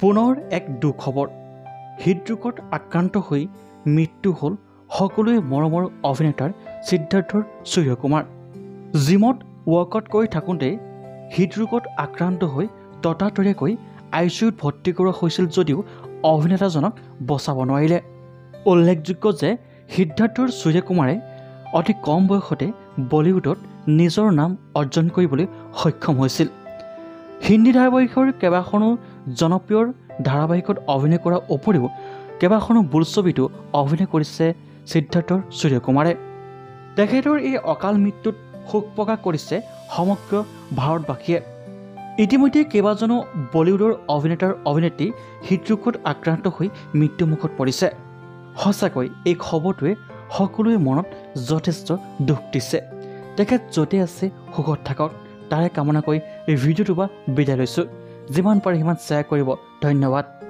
পুনৰ এক দুখবৰ। হৃদৰোগত আক্ৰান্ত হৈ মৃত্যু হ'ল সকলোৱে মৰমৰ অভিনেতাৰ সিদ্ধাৰ্থৰ সূৰ্যকুমাৰ। জিমত ৱৰ্কআউট কৰি থাকোঁতে হৃদৰোগত আক্ৰান্ত হৈ ততাতৈয়াকৈ আই চি ইউত ভৰ্তি কৰোৱা হৈছিল যদিও অভিনেতাজনক বচাব নোৱাৰিলে। উল্লেখযোগ্য যে সিদ্ধাৰ্থৰ সূৰ্যকুমাৰে অতি কম বয়সতে বলিউডত নিজৰ নাম অৰ্জন কৰিবলৈ সক্ষম হৈছিল। হিন্দী ধাৰাবাহিকৰ কেইবাখনো জনপ্ৰিয় ধাৰাবাহিকত অভিনয় কৰাৰ উপৰিও কেইবাখনো বোলছবিতো অভিনয় কৰিছে সিদ্ধাৰ্থৰ সূৰ্যকুমাৰে। তেখেতৰ এই অকাল মৃত্যুত শোক প্ৰকাশ কৰিছে সমগ্ৰ ভাৰতবাসীয়ে। ইতিমধ্যে কেইবাজনো বলিউডৰ অভিনেতাৰ অভিনেত্ৰী হৃদৰোগত আক্ৰান্ত হৈ মৃত্যুমুখত পৰিছে। সঁচাকৈ এই খবৰটোৱে সকলোৰে মনত যথেষ্ট দুখ দিছে। তেখেত য'তে আছে সুখত থাকক। তাৰে কামনা কৰি এই ভিডিঅ'টোৰ পৰা বিদায় লৈছোঁ। যিমান পাৰে সিমান শ্বেয়াৰ কৰিব। ধন্যবাদ।